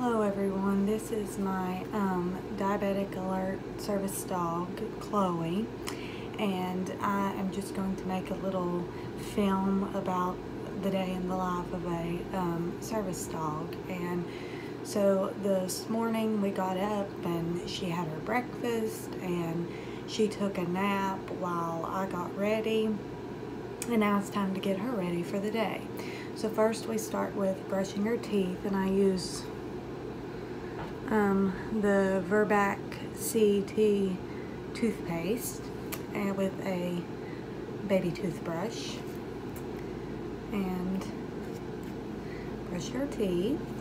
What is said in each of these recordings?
Hello everyone, this is my um, diabetic alert service dog, Chloe, and I am just going to make a little film about the day in the life of a um, service dog. And so this morning we got up and she had her breakfast and she took a nap while I got ready and now it's time to get her ready for the day. So first we start with brushing her teeth and I use um, the Virbac CT toothpaste and with a baby toothbrush and brush your teeth.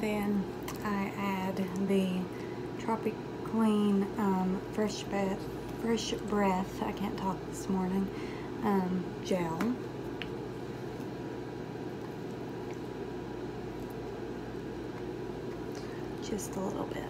And then I add the Tropic Clean um, Fresh Breath, Fresh Breath, I can't talk this morning, um, gel. Just a little bit.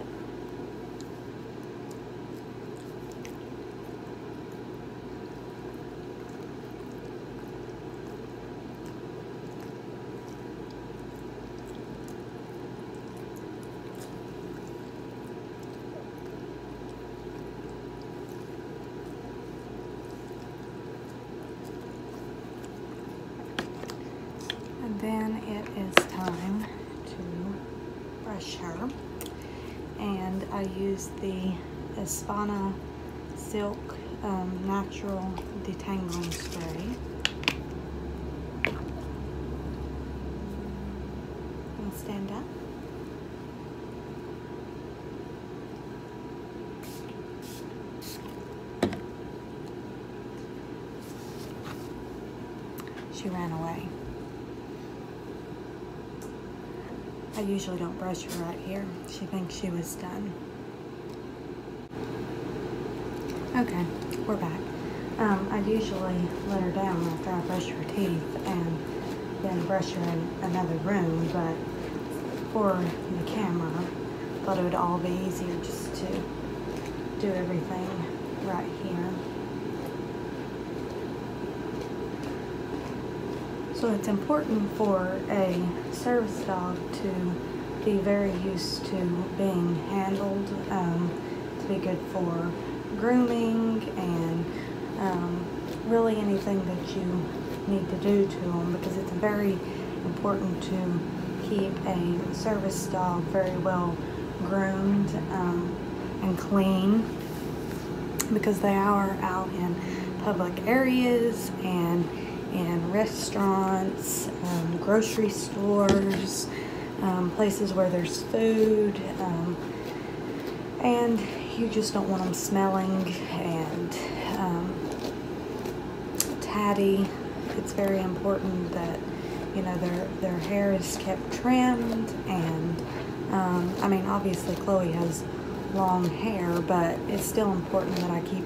And then it is time to brush her. And I use the Espana Silk um, Natural Detangling Spray. And stand up. She ran away. I usually don't brush her right here. She thinks she was done. Okay, we're back. Um, I usually let her down after I brush her teeth and then brush her in another room, but for the camera, I thought it would all be easier just to do everything right here. So it's important for a service dog to be very used to being handled, um, to be good for grooming and um, really anything that you need to do to them because it's very important to keep a service dog very well groomed um, and clean because they are out in public areas and in restaurants, um, grocery stores, um, places where there's food, um, and you just don't want them smelling and um, tatty. It's very important that you know their their hair is kept trimmed, and um, I mean obviously Chloe has long hair, but it's still important that I keep,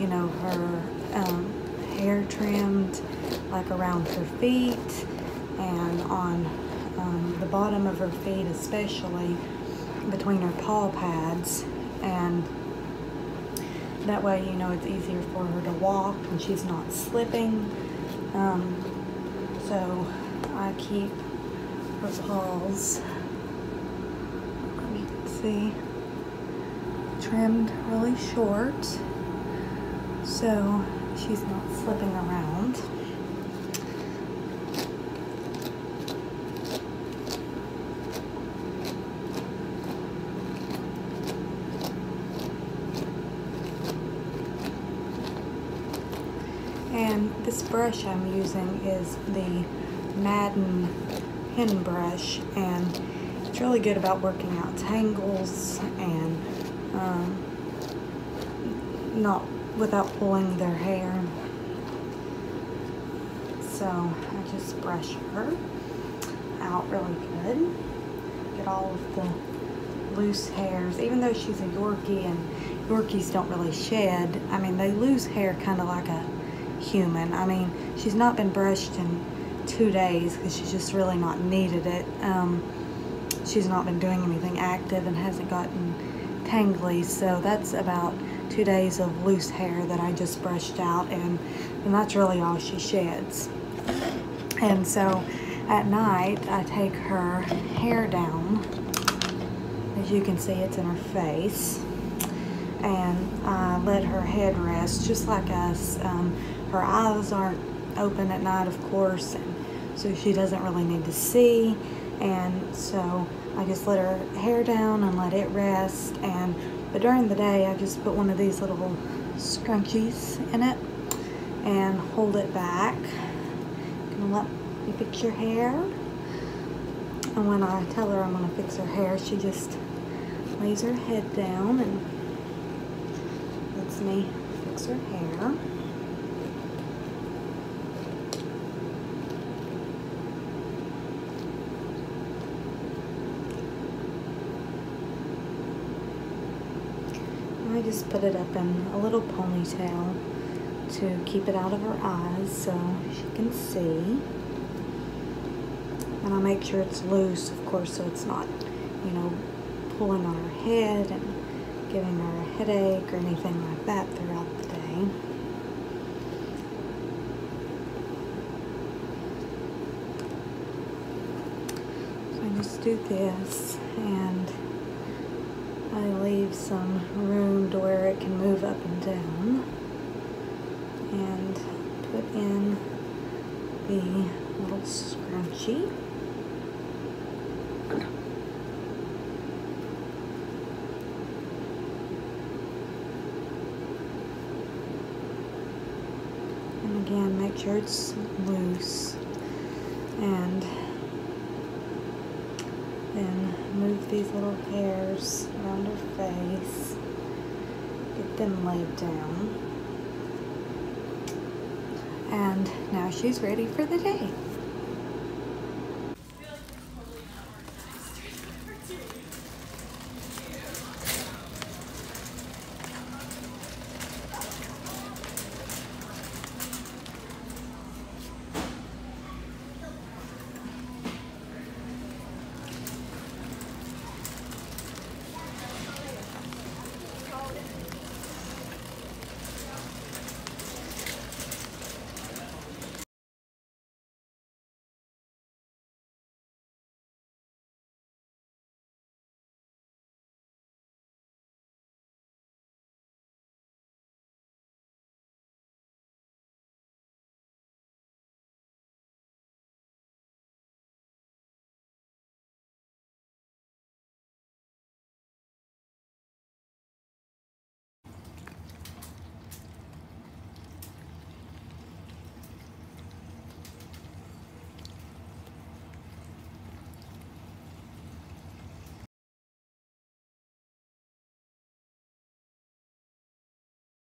you know, her um, hair trimmed like around her feet and on um, the bottom of her feet especially between her paw pads. And that way you know it's easier for her to walk and she's not slipping. Um, so I keep her paws see trimmed really short. So she's not slipping around. And this brush I'm using is the Madan Pin Brush, and it's really good about working out tangles and um, not without pulling their hair. So I just brush her out really good. Get all of the loose hairs, even though she's a Yorkie and Yorkies don't really shed. I mean, they lose hair kind of like a human. I mean, she's not been brushed in two days because she's just really not needed it. Um, she's not been doing anything active and hasn't gotten tangly, so that's about two days of loose hair that I just brushed out, and, and that's really all she sheds. And so at night, I take her hair down. As you can see, it's in her face. And I let her head rest just like us. Um, her eyes aren't open at night, of course, and so she doesn't really need to see. And so I just let her hair down and let it rest. And but during the day, I just put one of these little scrunchies in it and hold it back. Gonna let me fix your hair. And when I tell her I'm gonna fix her hair, she just lays her head down and lets me fix her hair. Just put it up in a little ponytail to keep it out of her eyes so she can see. And I make sure it's loose, of course, so it's not, you know, pulling on her head and giving her a headache or anything like that throughout the day. So I just do this and I leave some room to where it can move up and down and put in the little scrunchie. And again, make sure it's loose and then move these little hairs around her face. Get them laid down. And now she's ready for the day.